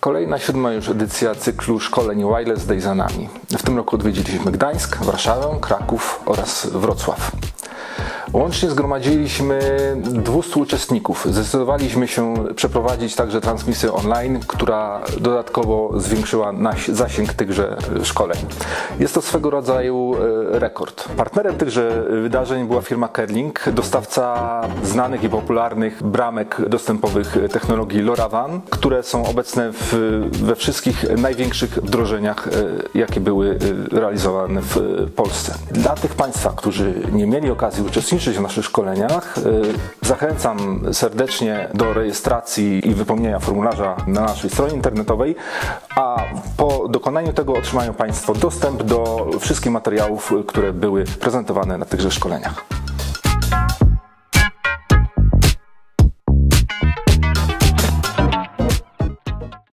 Kolejna siódma już edycja cyklu szkoleń Wireless Day za nami. W tym roku odwiedziliśmy Gdańsk, Warszawę, Kraków oraz Wrocław. Łącznie zgromadziliśmy 200 uczestników. Zdecydowaliśmy się przeprowadzić także transmisję online, która dodatkowo zwiększyła zasięg tychże szkoleń. Jest to swego rodzaju e, rekord. Partnerem tychże wydarzeń była firma Kerling, dostawca znanych i popularnych bramek dostępowych technologii LoRaWAN, które są obecne w, we wszystkich największych wdrożeniach, e, jakie były e, realizowane w Polsce. Dla tych Państwa, którzy nie mieli okazji uczestniczyć w naszych szkoleniach. Y, zachęcam serdecznie do rejestracji i wypełnienia formularza na naszej stronie internetowej, a po dokonaniu tego otrzymają Państwo dostęp do wszystkich materiałów, które były prezentowane na tychże szkoleniach.